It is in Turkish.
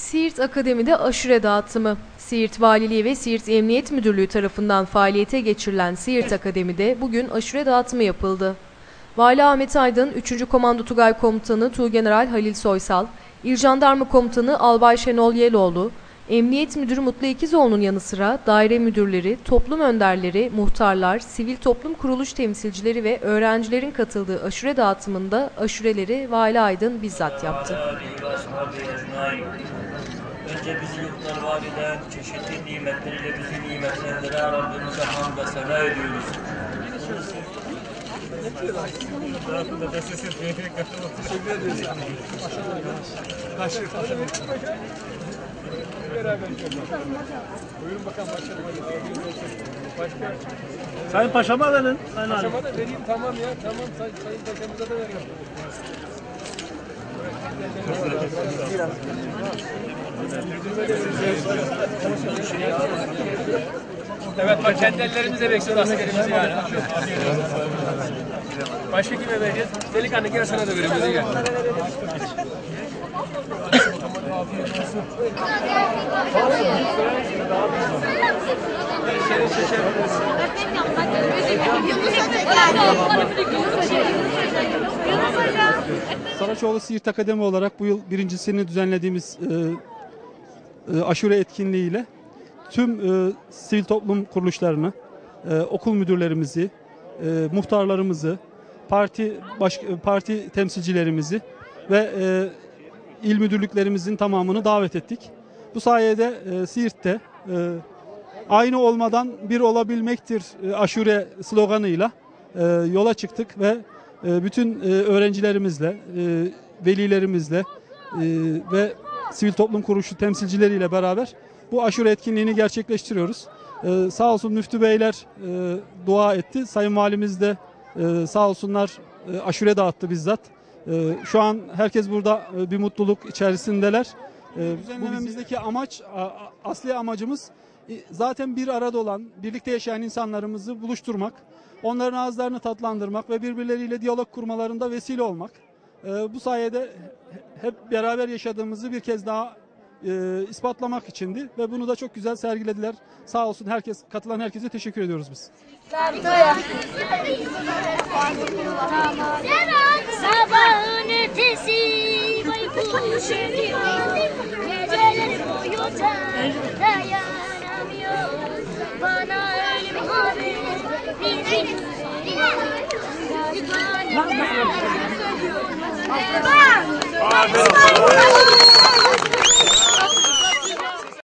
Siirt Akademi'de aşure dağıtımı. Siirt Valiliği ve Siirt Emniyet Müdürlüğü tarafından faaliyete geçirilen Siirt Akademi'de bugün aşure dağıtımı yapıldı. Vali Ahmet Aydın, 3. Komando Tugay Komutanı Tuğgeneral Halil Soysal, İl Jandarma Komutanı Albay Şenol Yeloğlu, Emniyet Müdürü Mutlu İkizoğlu'nun yanı sıra daire müdürleri, toplum önderleri, muhtarlar, sivil toplum kuruluş temsilcileri ve öğrencilerin katıldığı aşure dağıtımında aşureleri Vali Aydın bizzat yaptı. Önce bizi yurtlar var eden, çeşitli nimetleriyle bizi nimetlendiren Rabbimize hamd ve sena ediyoruz. Sayın Paşam'a verin. Sayın. Paşama da vereyim tamam ya tamam say, sayın paşamıza da veriyorum. Evet bak kendi ellerimizle bekliyoruz askerimizi yani. Başka kime vereceğiz? Delikanlı gel sana da veriyorum. Hadi gel. Saraçoğlu Siirt Akademi olarak bu yıl birincisini düzenlediğimiz e, e, aşure etkinliğiyle tüm e, sivil toplum kuruluşlarını, e, okul müdürlerimizi, e, muhtarlarımızı, parti baş, parti temsilcilerimizi ve e, il müdürlüklerimizin tamamını davet ettik. Bu sayede e, Siirt'te e, aynı olmadan bir olabilmektir e, aşure sloganıyla e, yola çıktık ve e, bütün e, öğrencilerimizle, e, velilerimizle e, ve sivil toplum kuruluşu temsilcileriyle beraber bu aşure etkinliğini gerçekleştiriyoruz. E, sağ olsun müftü beyler e, dua etti. Sayın valimiz de e, sağ olsunlar e, aşure dağıttı bizzat. E, şu an herkes burada e, bir mutluluk içerisindeler. E, düzenlememizdeki amaç, asli amacımız e, zaten bir arada olan, birlikte yaşayan insanlarımızı buluşturmak, onların ağızlarını tatlandırmak ve birbirleriyle diyalog kurmalarında vesile olmak. E, bu sayede hep beraber yaşadığımızı bir kez daha e, ispatlamak içindi ve bunu da çok güzel sergilediler. Sağ olsun herkes, katılan herkese teşekkür ediyoruz biz. Ötesi baykuş ediyor Geceler boyu dayanamıyor Bana ölüm haberi bir Baba!